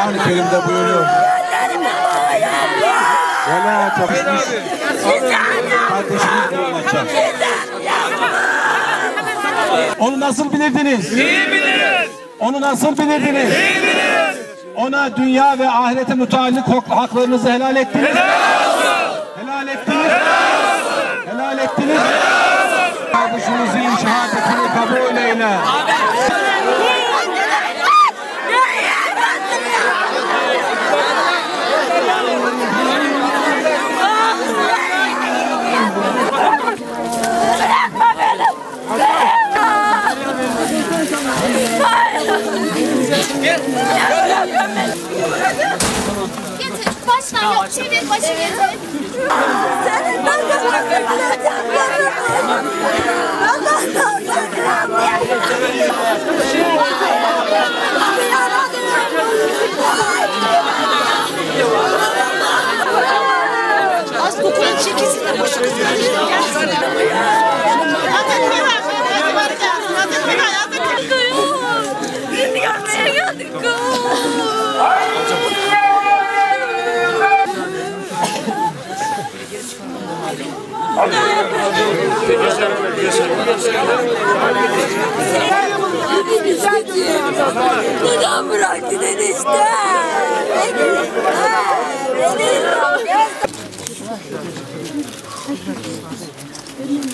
Kur'an-ı Kerim'de buyuruyor. Vela tapışmış. Kardeşiniz olacak. Onu nasıl bilirdiniz? İyi biliriz. Onu nasıl bilirdiniz? İyi biliriz. Ona dünya ve ahirete müteallik hak- haklarınızı helal ettiniz. Helal olsun. Helal ettiniz. Helal olsun. Helal ettiniz. Helal olsun. Kardeşinizin şehadetini kabul eyle. Getir. Baştan yok. Çevir başı getir. Senin bana Az Neden bıraktın enişte? Beni,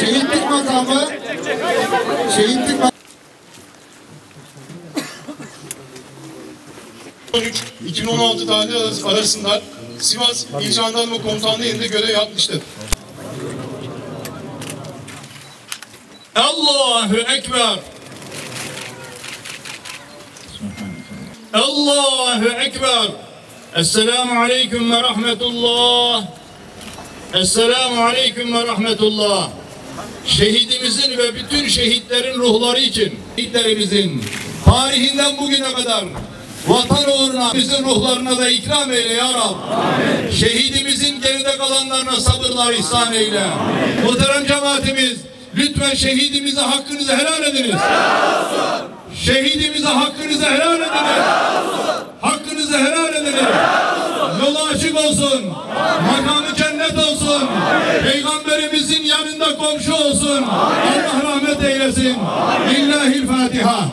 Şehitlik makamı, şehitlik makamı. 2016 tarihi arası- arasında Sivas İl Jandarma Komutanlığı yerinde görev yapmıştır. Allahu Ekber. Allahu Ekber. Esselamu Aleyküm ve Rahmetullah. Esselamu Aleyküm ve Rahmetullah. Şehidimizin ve bütün şehitlerin ruhları için, şehitlerimizin tarihinden bugüne kadar vatan uğruna bizim ruhlarına da ikram eyle ya Rab. Şehidimizin geride kalanlarına sabırlar ihsan eyle. Muhterem cemaatimiz, lütfen şehidimize hakkınızı helal ediniz. Şehidimize hakkınızı helal ediniz. Hakkınızı helal ediniz. Açık olsun. Makamı cennet olsun. Peygamberimizin yanında komşu olsun. Allah rahmet eylesin. Lillahil Fatiha.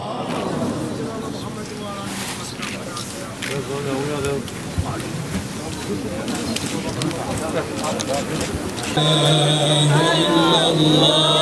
Allah